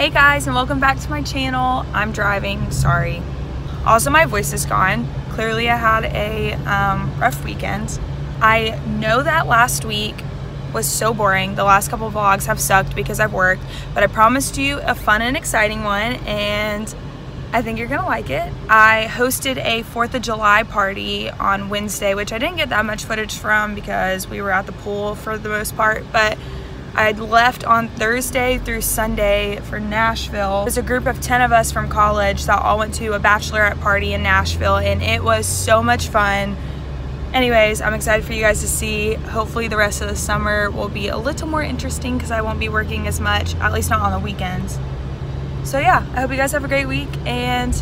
Hey guys and welcome back to my channel. I'm driving, sorry. Also my voice is gone. Clearly I had a um, rough weekend. I know that last week was so boring. The last couple vlogs have sucked because I've worked, but I promised you a fun and exciting one and I think you're gonna like it. I hosted a 4th of July party on Wednesday, which I didn't get that much footage from because we were at the pool for the most part, but I'd left on Thursday through Sunday for Nashville. There's a group of 10 of us from college that all went to a bachelorette party in Nashville and it was so much fun. Anyways, I'm excited for you guys to see. Hopefully the rest of the summer will be a little more interesting because I won't be working as much, at least not on the weekends. So yeah, I hope you guys have a great week and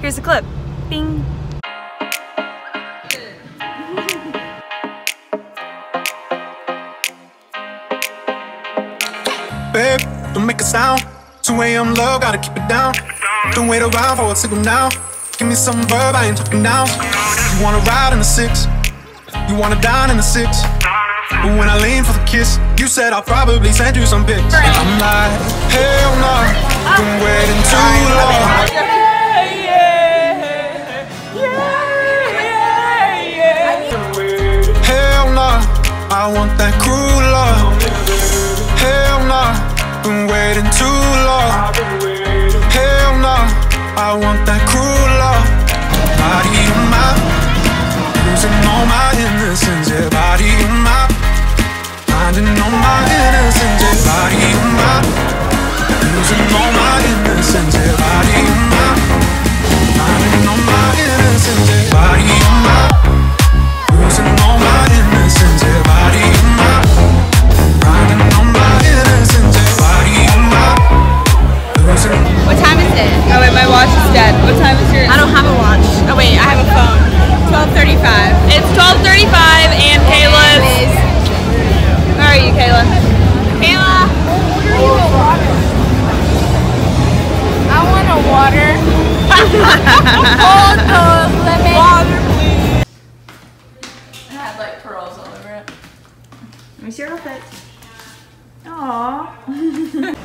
here's the clip. Bing! Babe, don't make a sound. 2 a.m. love, gotta keep it down. Don't wait around for a signal now. Give me some verb, I ain't talking now. You wanna ride in the six, you wanna dine in the six. But when I lean for the kiss, you said I'll probably send you some pics. I'm like, hell no, been waiting too long. Waiting too long. Hell no, I want that cruel love. Body on my, losing all my innocence. Yeah, body on my, finding all my innocence. Yeah, body on my, losing all Let me see your outfit. Aww.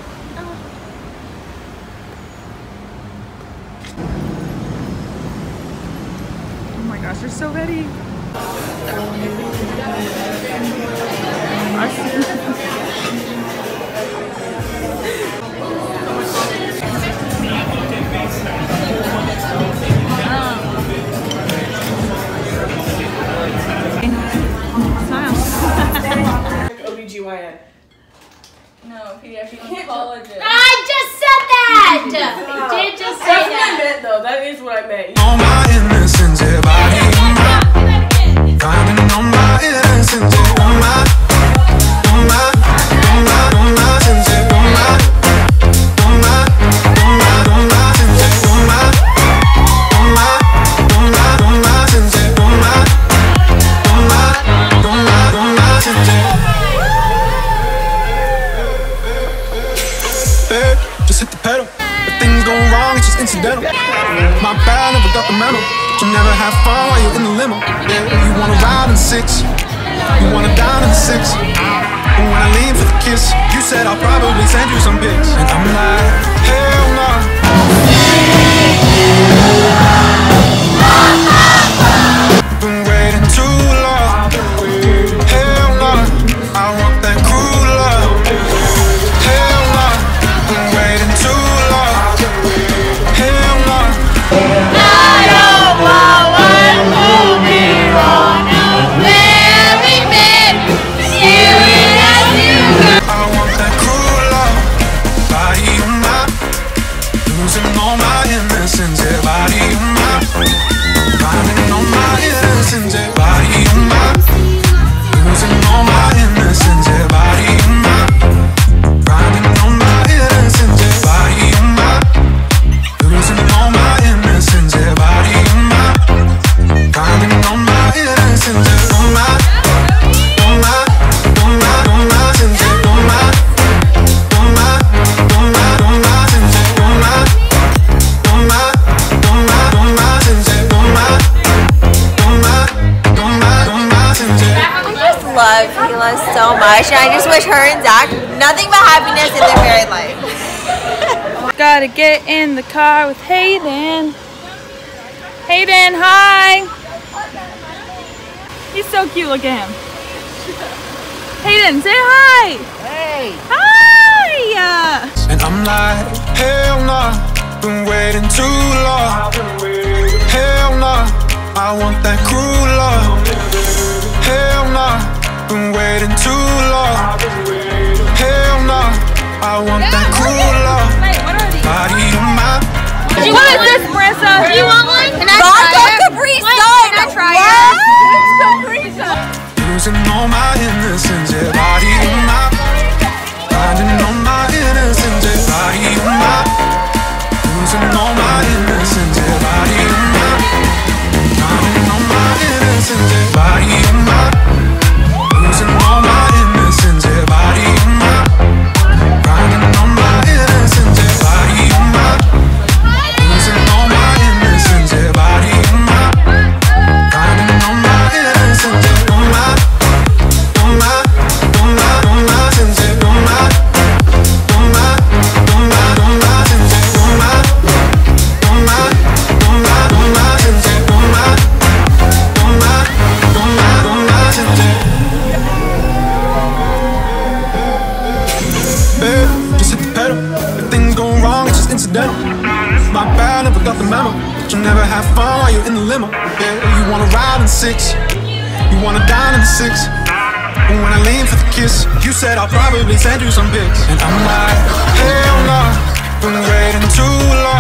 oh my gosh, you're so ready. Is what I meant. My innocence, on my on my innocence, yeah, on my On my, on my, on my sins, yeah, on my On my, on my, on my on my On my, on my, on my on my On my, on my, on my Babe, just hit the pedal. If things go wrong, it's just incidental. My bad, never got the memo. You never have fun while you're in the limo. You wanna ride in six, you wanna dine in six. But when I lean for the kiss, you said I'll probably send you some pics. And I'm like, body so much, and I just wish her and Zach nothing but happiness in their married life. gotta get in the car with Hayden. Hayden, hi. He's so cute, look at him. Hayden, say hi. Hey. Hi. And I'm like, hell nah, been waiting too long. Hell nah, I want that cruel love. Hell nah, been waiting too long. Hell nah, I want that cruel love. Wait, what are these? Body on my, What is this, Marissa? You want one? Can I Vodka try it? Capri Wait, Sun. Can I try losing all my innocence. You never have fun while you're in the limo. Yeah, you wanna ride in six, you wanna dine in the six. And when I lean for the kiss, you said I'll probably send you some pics. And I'm like, hell no, been waiting too long.